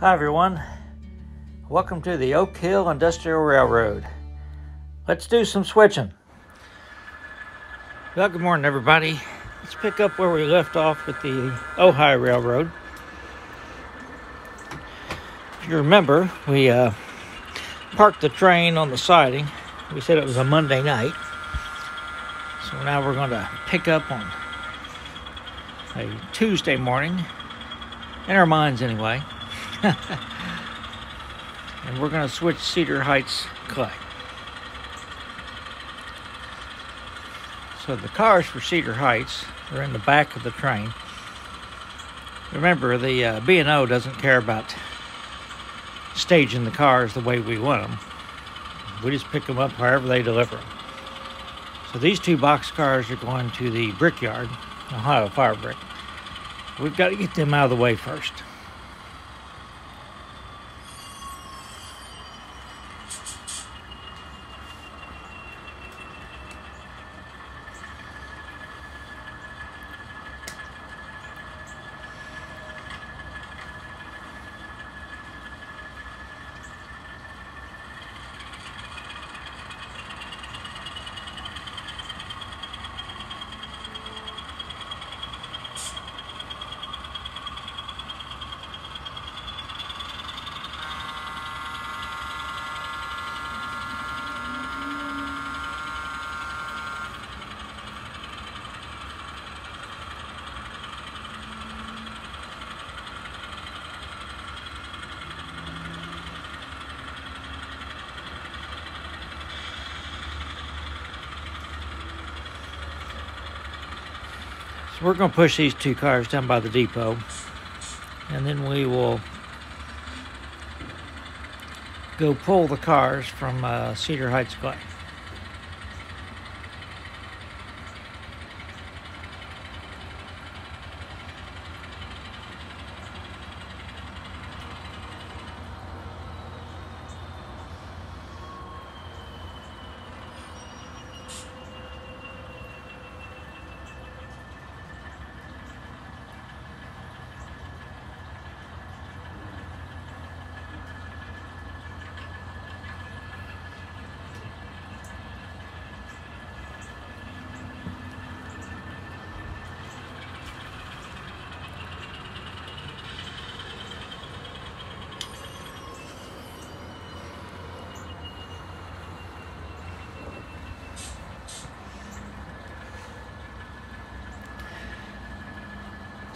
Hi, everyone. Welcome to the Oak Hill Industrial Railroad. Let's do some switching. Well, good morning, everybody. Let's pick up where we left off with the Ohio Railroad. If you remember, we uh, parked the train on the siding. We said it was a Monday night. So now we're going to pick up on a Tuesday morning, in our minds anyway. and we're going to switch Cedar Heights clay. So the cars for Cedar Heights are in the back of the train. Remember, the uh, B&O doesn't care about staging the cars the way we want them. We just pick them up however they deliver them. So these two box cars are going to the brickyard, Ohio Fire Brick. We've got to get them out of the way first. So we're going to push these two cars down by the depot, and then we will go pull the cars from uh, Cedar Heights Clay.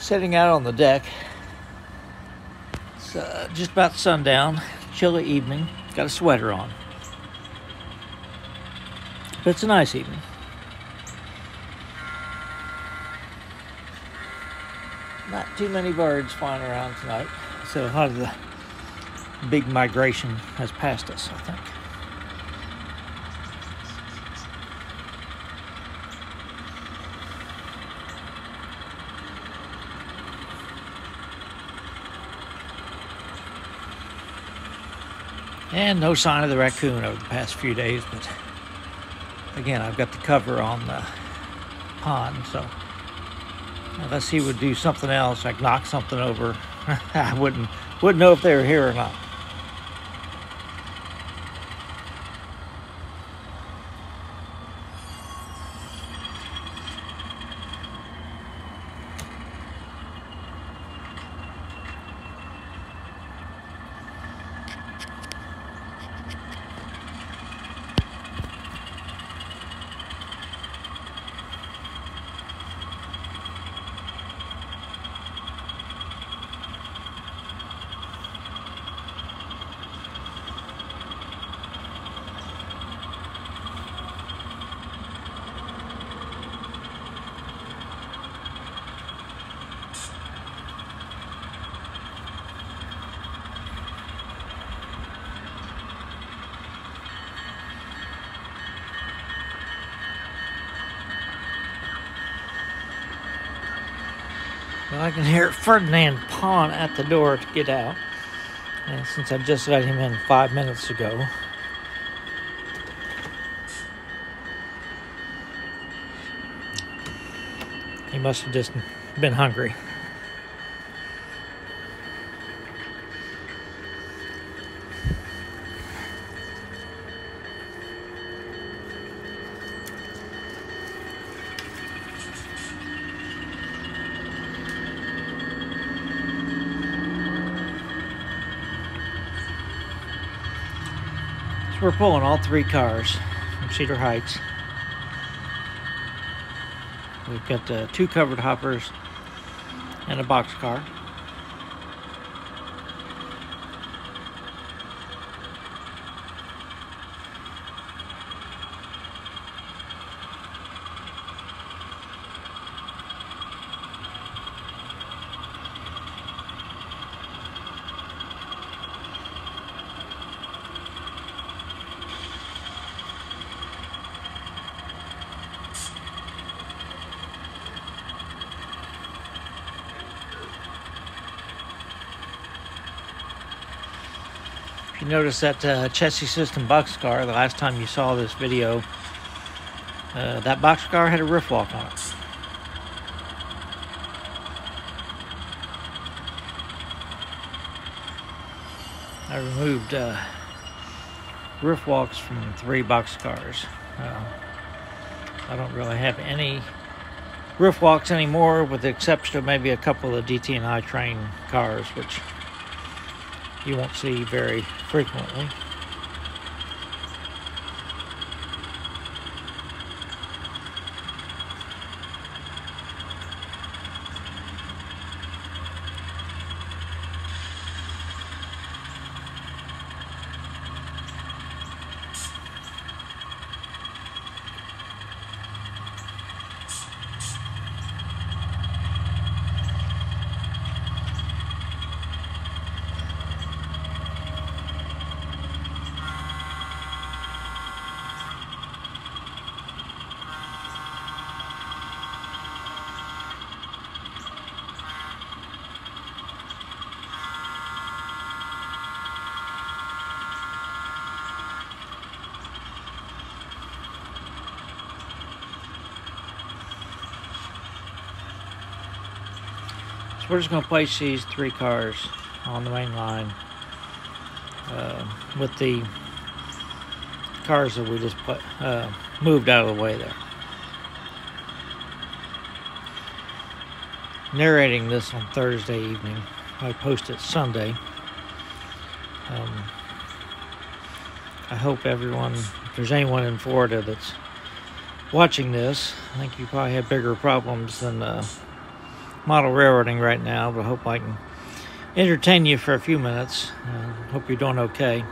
Sitting out on the deck. It's uh, just about sundown, chilly evening. Got a sweater on. But it's a nice evening. Not too many birds flying around tonight. So a lot of the big migration has passed us, I think. And no sign of the raccoon over the past few days, but again, I've got the cover on the pond, so unless he would do something else, like knock something over, I wouldn't wouldn't know if they were here or not. Well, I can hear Ferdinand pawn at the door to get out. And since I just let him in five minutes ago, he must have just been hungry. We're pulling all three cars from Cedar Heights. We've got the two covered hoppers and a box car. You notice that uh, Chessie System boxcar, the last time you saw this video, uh, that boxcar had a roof walk on it. I removed uh, roof walks from three boxcars. Uh, I don't really have any roof walks anymore, with the exception of maybe a couple of DT&I train cars, which you won't see very frequently. We're just going to place these three cars on the main line uh, with the cars that we just put, uh, moved out of the way there. Narrating this on Thursday evening. I post it Sunday. Um, I hope everyone, if there's anyone in Florida that's watching this, I think you probably have bigger problems than uh, model railroading right now, but I hope I can entertain you for a few minutes. Uh, hope you're doing okay.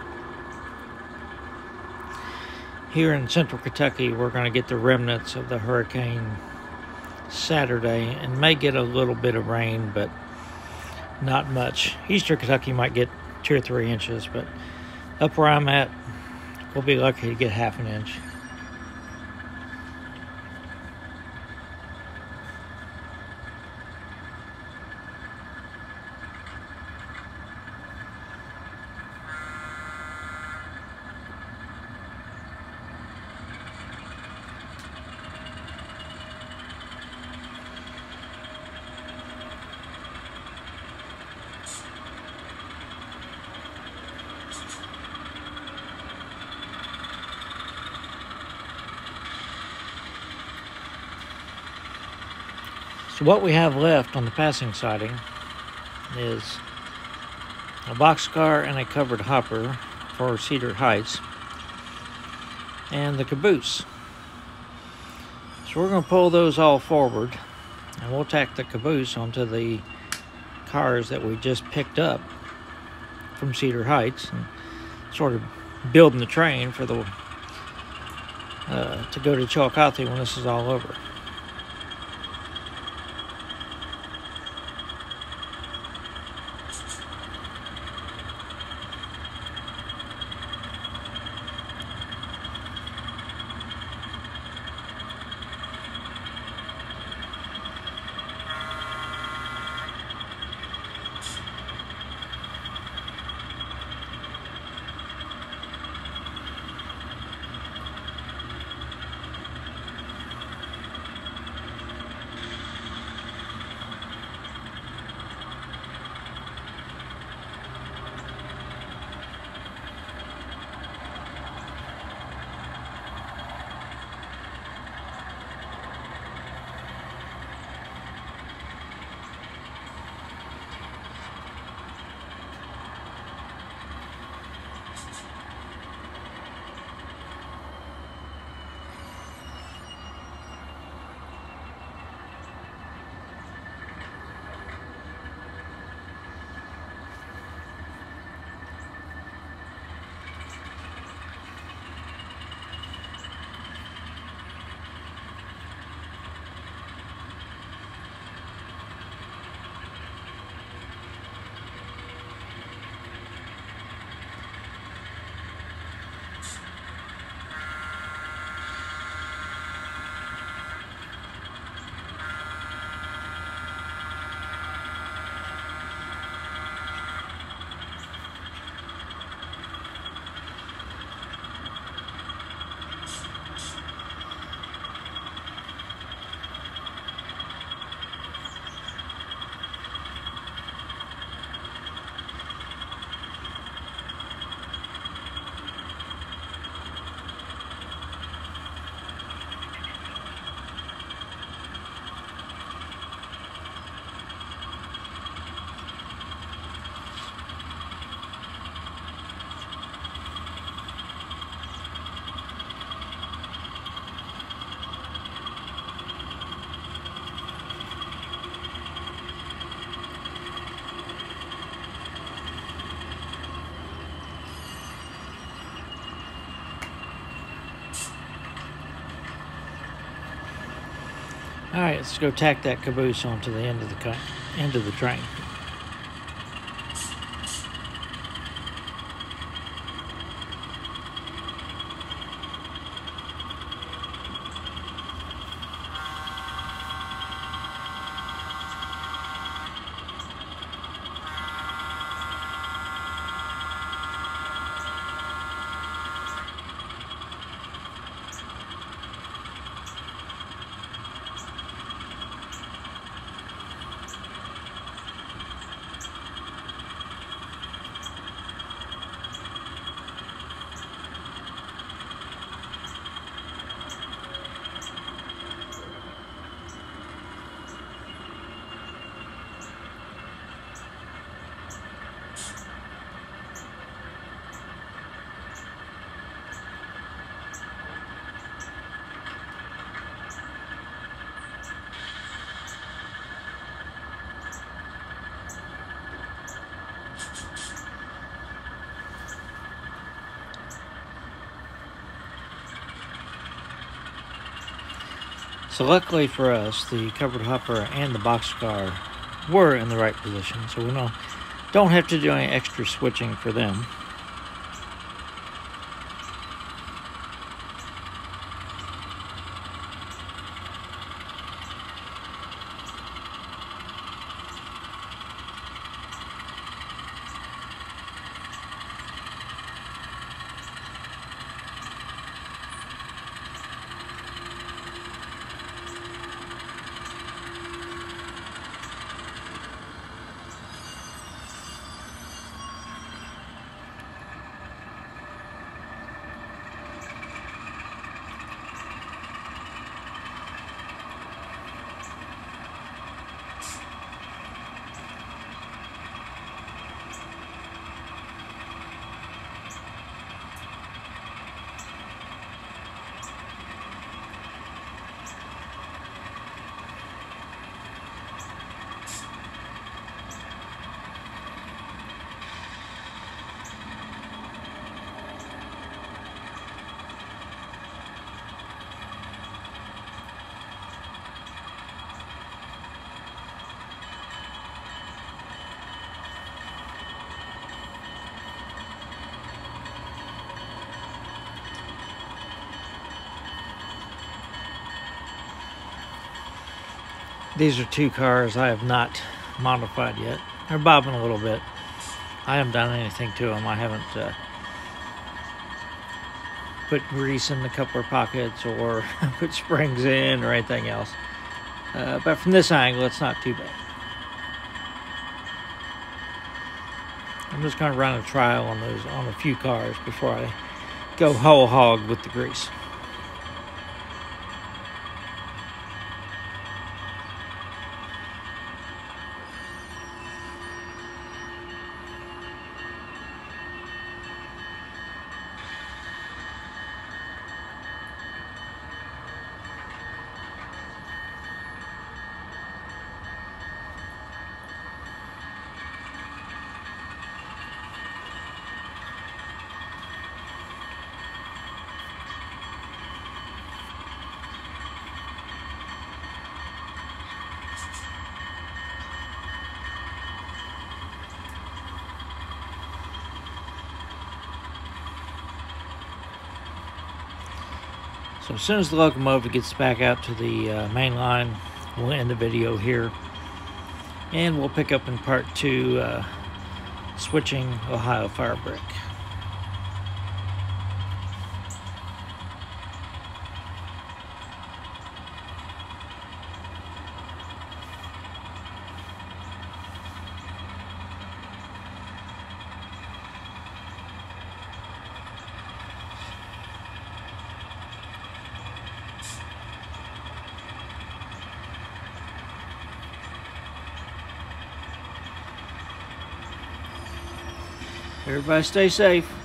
Here in central Kentucky, we're going to get the remnants of the hurricane Saturday and may get a little bit of rain, but not much. Eastern Kentucky might get two or three inches, but up where I'm at, we'll be lucky to get half an inch. So what we have left on the passing siding is a boxcar and a covered hopper for Cedar Heights and the caboose. So we're going to pull those all forward and we'll tack the caboose onto the cars that we just picked up from Cedar Heights and sort of building the train for the uh, to go to Chillicothe when this is all over. All right, let's go tack that caboose onto the end of the end of the train. So luckily for us, the covered hopper and the boxcar were in the right position, so we don't, don't have to do any extra switching for them. These are two cars I have not modified yet. They're bobbing a little bit. I haven't done anything to them. I haven't uh, put grease in the coupler pockets or put springs in or anything else. Uh, but from this angle, it's not too bad. I'm just going to run a trial on those on a few cars before I go whole hog with the grease. So as soon as the locomotive gets back out to the uh, main line, we'll end the video here. And we'll pick up in part two, uh, switching Ohio Fire Everybody stay safe.